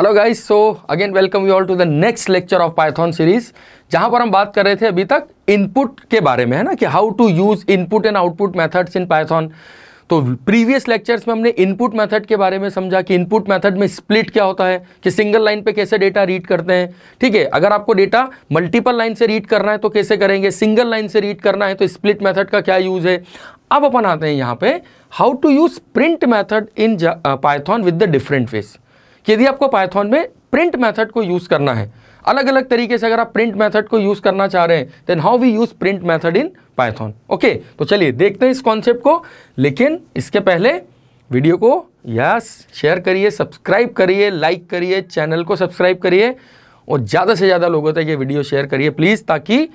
Hello guys so again welcome you all to the next lecture of python series जहाँ पर हम बात कर रहे थे अभी तक इनपुट के बारे में, है ना, कि how to use input and output methods in python तो प्रीवियस लेक्चर्स में हमने इनपुट मेथड के बारे में समझा कि इनपुट मेथड में स्प्लिट क्या होता है, कि सिंगल लाइन पे कैसे डेटा रीड करते हैं। ठीक है, अगर आपको डेटा मल्टीपल लाइन से रीड करना है तो कैसे करेंगे? सिंगल लाइन से रीड करना है तो स्प्लिट मेथड का क्या यूज़ है? अब अपन आते हैं यहाँ पे how to use print method in python with the different कि यदि आपको पाइथन में प्रिंट मेथड को यूज़ करना है अलग अलग तरीके से अगर आप प्रिंट मेथड को यूज़ करना चाह रहे हैं then how we use print method in python okay तो चलिए देखते हैं इस कॉन्सेप्ट को, लेकिन इसके पहले वीडियो को यस शेयर करिए सब्सक्राइब करिए लाइक करिए चैनल को सब्सक्राइब करिए, और ज़्यादा से ज़्यादा लोगों तक ये वीडियो शेयर करिए प्लीज़ ताकि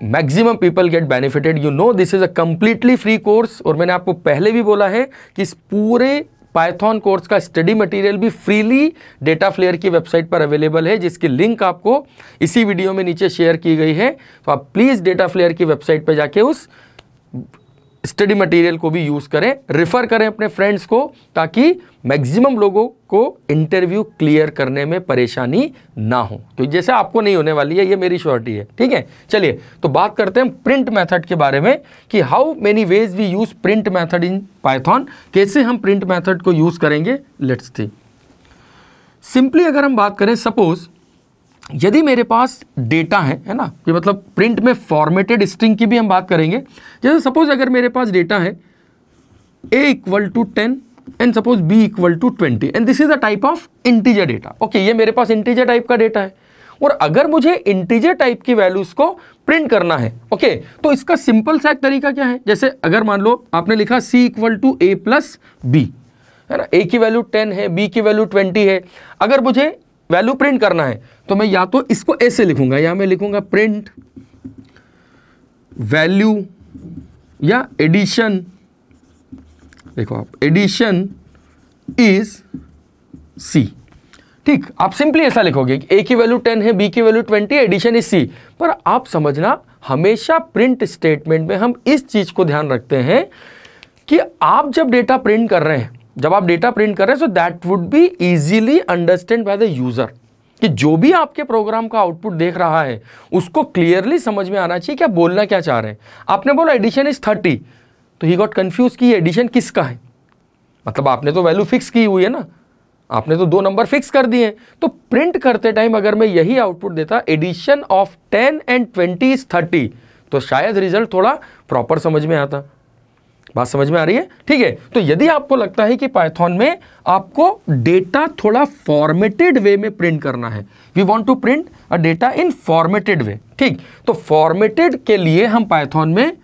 maximum people get benefited you know this is a completely free course और मैंने आपको पहले भी बोला है कि इस पूरे पाइथन कोर्स का स्टडी मटेरियल भी फ्रीली डेटा फ्लेयर की वेबसाइट पर अवेलेबल है, जिसकी लिंक आपको इसी वीडियो में नीचे शेयर की गई है। तो आप प्लीज़ डेटा फ्लेयर की वेबसाइट पर जाके उस स्टडी मटेरियल को भी यूज़ करें रिफ़र करें अपने फ्रेंड्स को ताकि मैक्सिमम लोगों को इंटरव्यू क्लियर करने में परेशानी ना हो। तो जैसे आपको नहीं होने वाली है, ये मेरी श्योरिटी है, ठीक है? चलिए तो बात करते हैं प्रिंट मेथड के बारे में कि how many ways we use print method in python कैसे हम प्रिंट मेथड को यूज़ करेंगे? लेट्स थी सिंपली अगर हम बात करें सपोज़ यदि मेरे पास डेटा है है ना? ये मतलब प्रिंट में फॉर्मेटेड स्ट्रिंग की भी हम बात करेंगे। जैसे सपोज़ अगर मेरे पास डेटा है A equal to ten and suppose B equal to twenty and this is a type of integer data okay ये मेरे पास इंटीजर टाइप का डेटा है। और अगर मुझे इंटीजर टाइप की वैल्यूज़ को प्रिंट करना है ओके okay, तो इसका सिंपल सा एक तरीका क्या है? जैसे अगर मान लो आपने लिखा C equal to A plus B है ना? ए की वैल्यू टेन है बी की वैल्यू ट्वेंटी है। अगर मुझे वैल्यू प्रिंट करना है तो मैं या तो इसको ऐसे लिखूँगा, या मैं लिखूँगा प्रिंट वैल्यू या एडिशन देखो आप एडिशन इज़ सी ठीक, आप सिंपली ऐसा लिखोगे कि ए की वैल्यू टेन है बी की value twenty addition is C पर आप समझना, हमेशा प्रिंट स्टेटमेंट में हम इस चीज़ को ध्यान रखते हैं कि आप जब डेटा प्रिंट कर रहे हैं जब आप डेटा प्रिंट कर रहे हैं so that would be easily understand by the user कि जो भी आपके प्रोग्राम का आउटपुट देख रहा है, उसको क्लियरली समझ में आना चाहिए क्या बोलना क्या चाह रहे हैं। आपने बोला एडिशन इज़ थर्टी तो ही गॉट कंफ्यूज कि एडिशन किसका है? मतलब आपने तो वैल्यू फिक्स की हुई है ना। आपने तो दो नंबर फिक्स कर दिए। तो प्रिंट करते टाइम अगर मैं यही आउटपुट देता addition of ten and twenty is thirty तो शायद रिज़ल्ट थोड़ा प्रॉपर समझ में आता। बात समझ में आ रही है? ठीक है तो यदि आपको लगता है कि पाइथॉन में आपको डेटा थोड़ा फॉर्मेटेड वे में प्रिंट करना है we want to print a data in formatted way ठीक? तो फॉर्मेटेड के लिए हम पाइथॉन में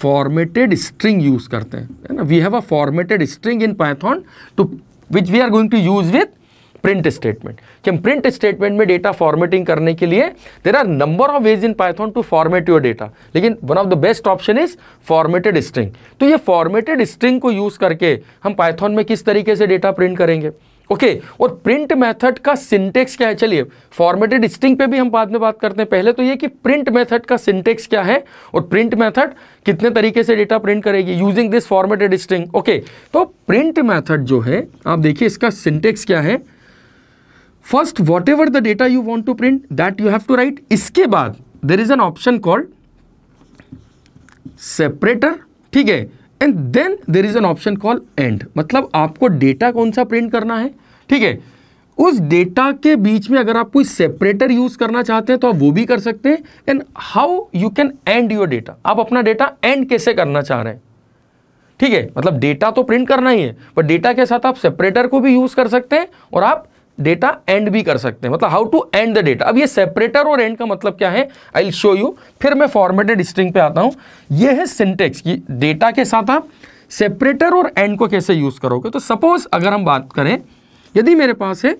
फॉर्मेटेड स्ट्रिंग यूज़ करते हैं ना? We have a formatted string in python to which we are going to use with print statement कि हम प्रिंट स्टेटमेंट में डेटा फॉर्मेटिंग करने के लिए there are number of ways in python to format your data लेकिन one of the best option is formatted string तो ये formatted string को यूज़ करके हम पाइथन में किस तरीके से डेटा प्रिंट करेंगे? ओके okay, और प्रिंट मेथड का सिंटेक्स क्या है? चलिए फॉर्मेटेड स्ट्रिंग पे भी हम बाद में बात करते हैं। पहले तो ये कि प्रिंट मेथड का सिंटेक्स क्या है और प्रिंट मेथड कितने तरीके से डेटा प्रिंट करेगी using this formatted string okay तो प्रिंट मेथड जो है आप देखिए इसका सिंटेक्स क्या है? First whatever the data you want to print that you have to write इसके बाद there is an option called separator ठीक है? And then there is an option call end मतलब आपको डेटा कौन सा प्रिंट करना है? ठीक है? उस डेटा के बीच में अगर आप कोई सेपरेटर यूज़ करना चाहते हैं तो आप वो भी कर सकते हैं। And how you can end your data आप अपना डेटा एंड कैसे करना चाह रहे हैं? ठीक है? मतलब डेटा तो प्रिंट करना ही है पर डेटा के साथ आप सेपरेटर को भी यूज़ कर सकते हैं और आप डेटा एंड भी कर सकते हैं। मतलब how to end the data अब ये सेपरेटर और एंड का मतलब क्या है? आई विल शो यू फिर मैं फॉर्मेटेड स्ट्रिंग पे आता हूँ। ये है सिंटेक्स की डेटा के साथ आप सेपरेटर और एंड को कैसे यूज़ करोगे? तो सपोज़ अगर हम बात करें, यदि मेरे पास है,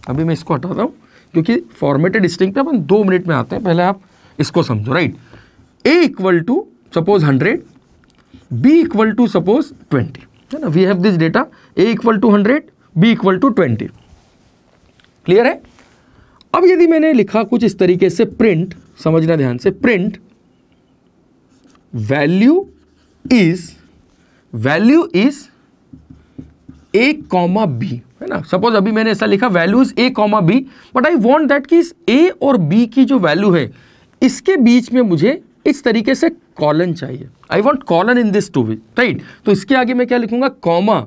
अभी मैं इसको हटाता हूँ, क्योंकि फॉर्मेटेड स्ट्रिंग पे अपन दो मिनट में आते हैं। पहले आप इसको समझो right a equal to suppose hundred b equal to suppose twenty है ना? We have this data a equal to hundred b equal to twenty clear है? अब यदि मैंने लिखा कुछ इस तरीके से प्रिंट समझना ध्यान से print value is value is a comma b है ना? सपोज़ अभी मैंने ऐसा लिखा value is a comma b but I want that कि इस ए और बी की जो वैल्यू है, इसके बीच में मुझे इस तरीके से कॉलन चाहिए। I want colon in this to be right तो इसके आगे मैं क्या लिखूँगा? Comma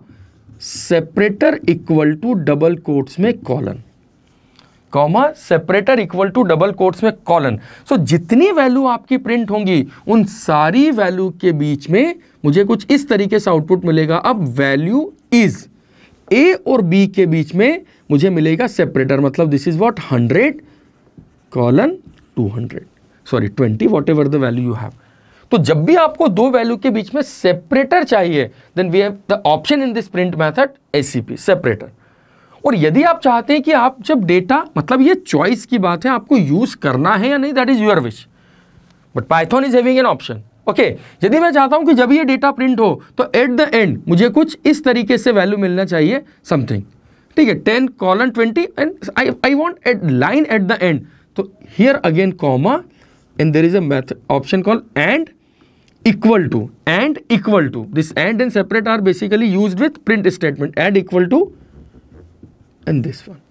separator equal to double quotes में colon comma separator equal to double quotes में कॉलन सो जितनी वैल्यू आपकी प्रिंट होंगी, उन सारी वैल्यू के बीच में मुझे कुछ इस तरीके से आउटपुट मिलेगा. अब वैल्यू इज़ ए और बी के बीच में मुझे मिलेगा सेपरेटर मतलब this is what hundred colon two hundred sorry twenty whatever the value you have तो जब भी आपको दो वैल्यू के बीच में सेपरेटर चाहिए then we have the option in this print method ACP separator और यदि आप चाहते हैं कि आप जब डेटा मतलब ये चॉइस की बात है, आपको यूज़ करना है या नहीं that is your wish but Python is having an option okay यदि मैं चाहता हूँ कि जब ये डेटा प्रिंट हो तो एट द एंड मुझे कुछ इस तरीके से वैल्यू मिलना चाहिए समथिंग ठीक है ten colon twenty and I I want at line at the end तो here again comma and there is a math option call end equal to, and equal to. This and and separate are basically used with print statement. And equal to, and this one.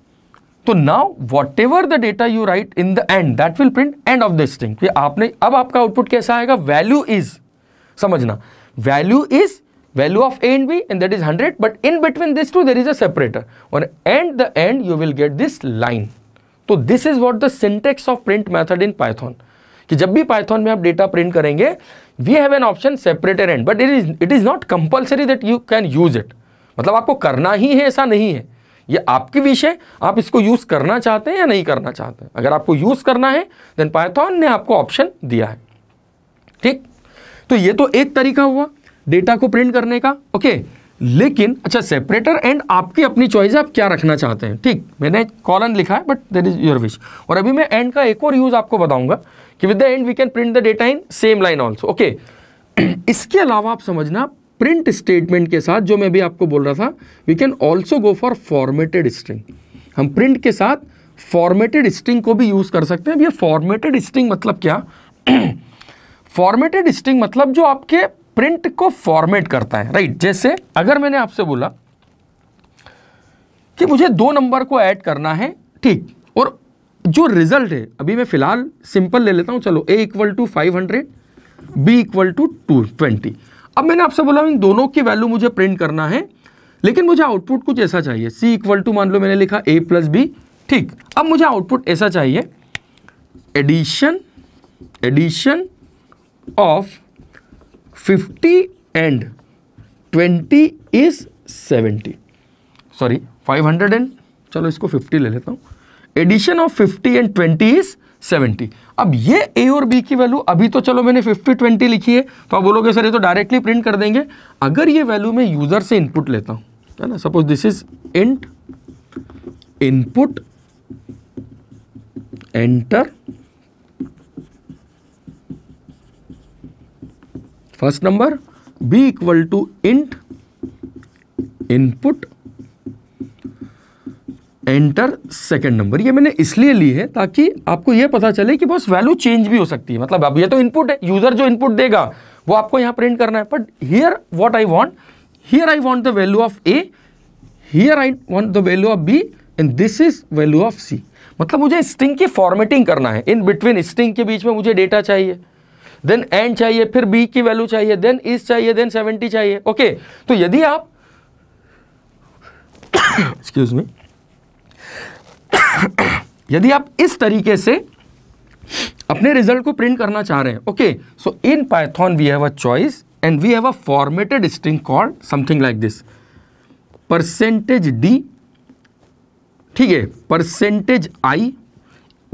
तो now whatever the data you write in the end that will print end of this thing आपने, अब आपका output कैसा आएगा? Value is समझना। Value is value of a and b and that is hundred but in between this two there is a separator और end the end you will get this line तो this is what the syntax of print method in Python कि जब भी Python में आप data print करेंगे we have an option separator and but it is it is not compulsory that you can use it मतलब आपको करना ही है, ऐसा नहीं है। ये आपकी विषय आप इसको यूज़ करना चाहते हैं या नहीं करना चाहते हैं? अगर आपको यूज़ करना है देन पाइथन ने आपको ऑप्शन दिया है। ठीक? तो ये तो एक तरीका हुआ डेटा को प्रिंट करने का। ओके लेकिन अच्छा सेपरेटर एंड आपकी अपनी चॉइस है, आप क्या रखना चाहते हैं? ठीक, मैंने कॉलन लिखा है but there is your wish और अभी मैं एंड का एक और यूज़ आपको बताऊँगा, कि with the end we can print the data in same line also okay इसके अलावा आप समझना प्रिंट स्टेटमेंट के साथ, जो मैं भी आपको बोल रहा था we can also go for formatted string हम प्रिंट के साथ फॉर्मेटेड स्ट्रिंग को भी यूज़ कर सकते हैं। अब ये फॉर्मेटेड स्ट्रिंग मतलब क्या? फॉर्मेटेड स्ट्रिंग मतलब जो आपके प्रिंट को फॉर्मेट करता है राइट जैसे अगर मैंने आपसे बोला कि मुझे दो नंबर को ऐड करना है, ठीक, और जो रिज़ल्ट है, अभी मैं फ़िलहाल सिंपल ले लेता हूँ, चलो a equal to five hundred b equal to to twenty अब मैंने आपसे बोला, इन दोनों की वैल्यू मुझे प्रिंट करना है, लेकिन मुझे आउटपुट कुछ ऐसा चाहिए। सी इक्वल टू मान लो मैंने लिखा ए प्लस बी ठीक, अब मुझे आउटपुट ऐसा चाहिए addition addition of fifty and twenty is seventy sorry five hundred and चलो इसको फिफ्टी ले लेता हूँ. एडिशन ऑफ़ 50 एंड 20 इज़ 70 अब ये ए और बी की वैल्यू अभी तो चलो मैंने 50 20 लिखी है तो आप बोलोगे सर ये तो डायरेक्टली प्रिंट कर देंगे. अगर ये वैल्यू मैं यूज़र से इनपुट लेता हूँ, है ना? Suppose this is int input enter first number b equal to int input enter second number ये मैंने इसलिए ली है ताकि आपको ये पता चले कि बस वैल्यू चेंज भी हो सकती है। मतलब अब ये तो इनपुट है यूज़र जो इनपुट देगा, वो आपको यहाँ प्रिंट करना है। But here what I want here I want the value of a here I want the value of b and this is value of c मतलब मुझे स्ट्रिंग की फॉर्मेटिंग करना है। इन बिटवीन स्ट्रिंग के बीच में मुझे डेटा चाहिए। देन एंड चाहिए, फिर बी की वैल्यू चाहिए देन इस चाहिए देन सेवेंटी चाहिए ओके? तो यदि आप एक्सक्यूज मी यदि आप इस तरीके से अपने रिज़ल्ट को प्रिंट करना चाह रहे हैं okay so in Python we have a choice and we have a formatted string called something like this percentage d ठीक है percentage i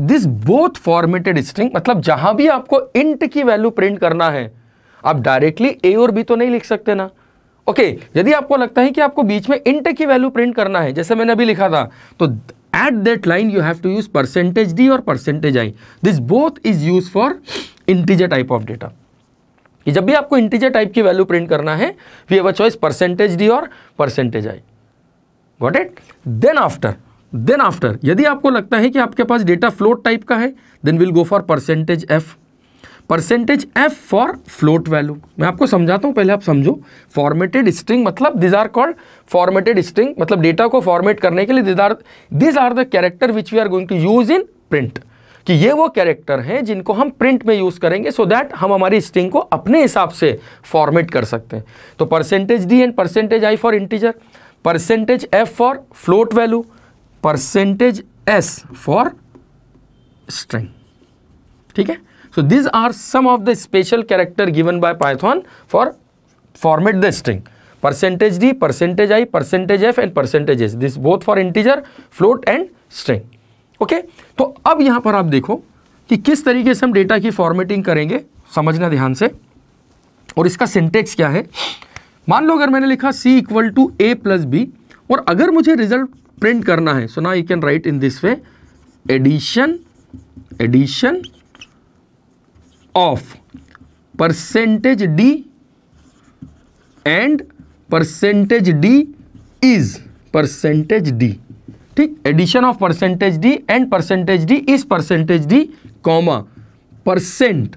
this both formatted string मतलब जहाँ भी आपको इंट की वैल्यू प्रिंट करना है आप डायरेक्टली ए और बी तो नहीं लिख सकते ना। ओके okay, यदि आपको लगता है कि आपको बीच में इंट की वैल्यू प्रिंट करना है जैसे मैंने अभी लिखा था तो at that line you have to use percentage d or percentage i. This both is used for integer type of data. कि जब भी आपको इंटीजर टाइप की वैल्यू प्रिंट करना है we have a choice percentage d और percentage i got it then after then after यदि आपको लगता है कि आपके पास डेटा फ्लोट टाइप का है then will go for percentage f percentage f for float value मैं आपको समझाता हूँ, पहले आप समझो। फॉर्मेटेड स्ट्रिंग मतलब these are called formatted string मतलब डेटा को फॉर्मेट करने के लिए these are these are the character which we are going to use in print कि ये वो कैरेक्टर हैं जिनको हम प्रिंट में यूज़ करेंगे सो so दैट हम हमारी स्ट्रिंग को अपने हिसाब से फॉर्मेट कर सकते हैं। तो percentage d and percentage i for integer percentage f for float value percentage s for string ठीक है? So this are some of the special character given by Python for format the string percentage d percentage i percentage f and percentage s this both for integer float and string okay तो अब यहाँ पर आप देखो कि किस तरीके से हम डेटा की फॉर्मेटिंग करेंगे। समझना ध्यान से। और इसका सिंटेक्स क्या है? मान लो अगर मैंने लिखा c equal to a plus b और अगर मुझे रिज़ल्ट प्रिंट करना है। So you can write in this way addition addition of percentage d and percentage d is percentage d ठीक? Addition of percentage d and percentage d is percentage d comma percent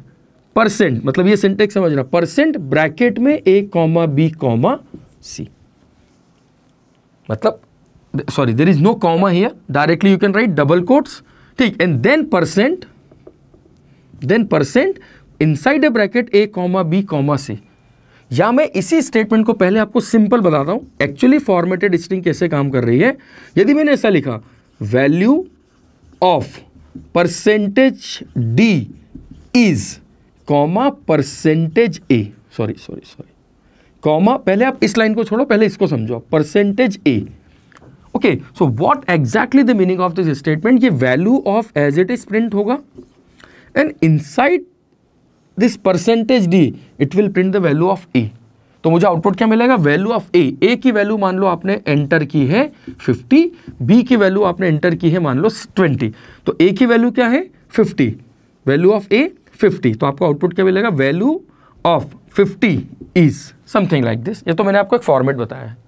percent मतलब ये syntax समझना percent bracket में a comma b comma c मतलब sorry there is no comma here directly you can write double quotes ठीक and then percent then percent inside a bracket a comma b comma c या मैं इसी statement को पहले आपको simple बताता हूँ। एक्चुअली फॉर्मेटेड स्ट्रिंग कैसे काम कर रही है? यदि मैंने ऐसा लिखा value of percentage d is comma percentage a sorry sorry sorry comma पहले आप इस लाइन को छोड़ो, पहले इसको समझो। Percentage a okay so what exactly the meaning of this statement ये value of as it is print होगा and inside this percentage d it will print the value of a तो मुझे आउटपुट क्या मिलेगा? वैल्यू ऑफ़ ए ए की value मान लो आपने एंटर की है 50 बी की वैल्यू आपने एंटर की है मान लो 20 तो ए की वैल्यू क्या है? 50 वैल्यू ऑफ़ ए 50 तो आपको आउटपुट क्या मिलेगा? Value of 50 is something like this ये तो मैंने आपको एक फॉर्मेट बताया है।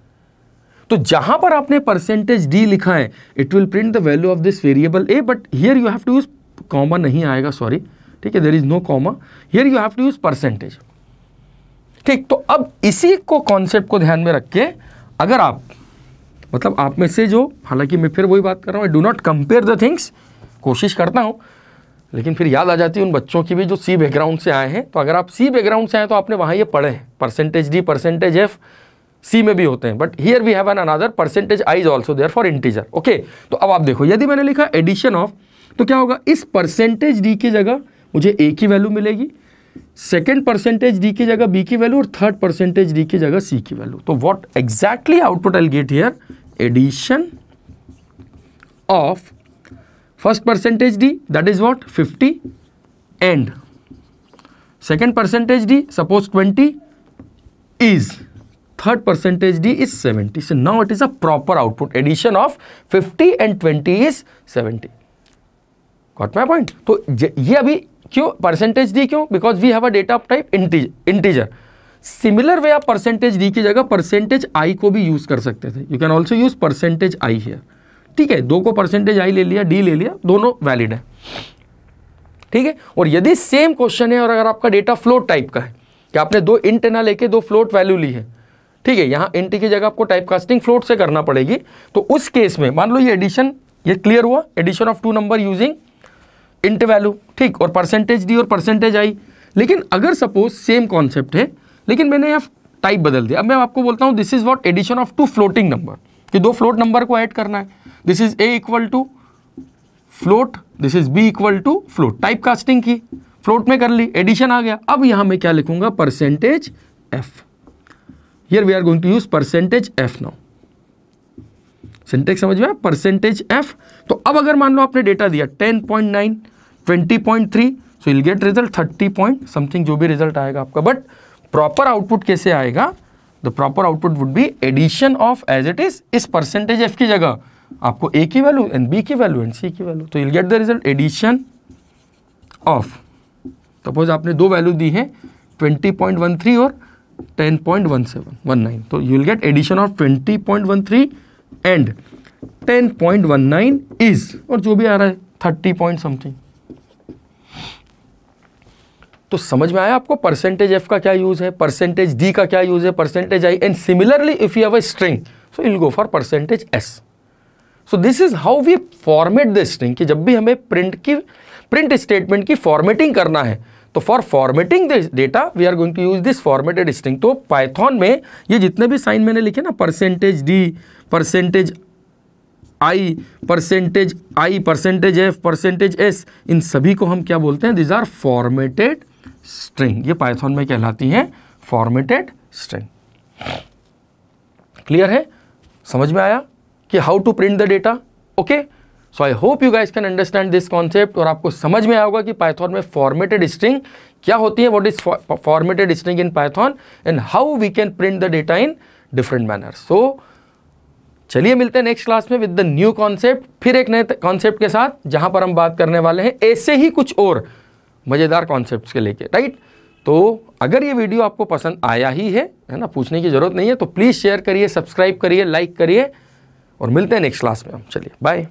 तो जहाँ पर आपने परसेंटेज डी लिखा है it will print the value of this variable a but here you have to use common नहीं आएगा सॉरी ठीक है there is no comma here you have to use percentage ठीक तो अब इसी को कॉन्सेप्ट को ध्यान में रख के अगर आप मतलब आप में से जो, हालाँकि मैं फिर वही बात कर रहा हूँ do not compare the things कोशिश करता हूँ, लेकिन फिर याद आ जाती है उन बच्चों की भी जो सी बैकग्राउंड से आए हैं तो अगर आप सी बैकग्राउंड से आए तो आपने वहाँ ये पढ़े percentage d percentage f C में भी होते हैं but here we have an another percentage i is also there for integer okay तो अब आप देखो, यदि मैंने लिखा एडिशन ऑफ़ तो क्या होगा? इस परसेंटेज डी की जगह मुझे ए की वैल्यू मिलेगी सेकेंड परसेंटेज डी की जगह बी की वैल्यू और थर्ड परसेंटेज डी की जगह सी की वैल्यू तो what exactly output I get here addition of first percentage D that is what fifty and second percentage D suppose 20 is third percentage D is 70. So now it is a proper output. Addition of 50 and 20 is 70. Got my point? तो ये अभी क्यों percentage D क्यों because we have a data of type integer similar way आप percentage D की जगह percentage i को भी यूज़ कर सकते थे you can also use percentage i here ठीक है दो को परसेंटेज आई ले लिया डी ले लिया, दोनों वैलिड है ठीक है और यदि सेम क्वेश्चन है और अगर आपका डेटा फ्लोट टाइप का है, कि आपने दो इंट ना लेके दो फ्लोट वैल्यू ली है ठीक है, यहाँ इंट की जगह आपको टाइप कास्टिंग फ्लोट से करना पड़ेगी। तो उस केस में, मान लो ये एडिशन ये क्लियर हुआ addition of two number using int value ठीक, और परसेंटेज डी और परसेंटेज आई। लेकिन अगर सपोज़ सेम कॉन्सेप्ट है, लेकिन मैंने यहाँ टाइप बदल दिया। अब मैं आपको बोलता हूँ this is what addition of two floating number कि दो फ्लोट नंबर को ऐड करना है। This is a equal to float this is b equal to float type casting की फ्लोट में कर ली एडिशन आ गया। अब यहाँ मैं क्या लिखूँगा? Percentage f here we are going to use percentage f now syntax समझ में परसेंटेज एफ़ तो अब अगर मान लो आपने डेटा दिया 10.9 20.3 so will get result 30 point something जो भी रिज़ल्ट आएगा आपका। बट प्रॉपर आउटपुट कैसे आएगा? The proper output would be addition of as it is इस परसेंटेज एफ़ की जगह। आपको ए की वैल्यू एंड बी की वैल्यू एंड सी की वैल्यू तो will get the result addition of suppose आपने दो वैल्यू दी है 20.13 और 10.1719 तो you will get addition of 20.13 and 10.19 is और जो भी आ रहा है 30 पॉइंट समथिंग तो समझ में आया आपको परसेंटेज एफ़ का क्या यूज़ है परसेंटेज डी का क्या यूज़ है percentage i and similarly if you have a string so will go for percentage s so this is how we format the string कि जब भी हमें प्रिंट की प्रिंट स्टेटमेंट की फॉर्मेटिंग करना है तो for formatting data we are going to use this formatted string तो पाइथन में ये जितने भी साइन मैंने लिखे ना percentage d percentage i percentage i percentage f percentage s इन सभी को हम क्या बोलते हैं? दिज आर फॉर्मेटेड स्ट्रिंग ये पाइथन में कहलाती हैं फॉर्मेटेड स्ट्रिंग क्लियर है? समझ में आया कि how to print the data okay so I hope you guys can understand this concept और आपको समझ में आएगा कि पाइथॉन में फॉर्मेटेड स्ट्रिंग क्या होती है what is formatted string in Python and how we can print the data in different manner so चलिए मिलते हैं नेक्स्ट क्लास में विद द न्यू कॉन्सेप्ट फिर एक नए कॉन्सेप्ट के साथ, जहाँ पर हम बात करने वाले हैं ऐसे ही कुछ और मज़ेदार कॉन्सेप्ट के लेके राइट तो अगर ये वीडियो आपको पसंद आया ही है है ना, पूछने की ज़रूरत नहीं है तो प्लीज़ शेयर करिए सब्सक्राइब करिए लाइक करिए और मिलते हैं नेक्स्ट क्लास में हम। चलिए बाय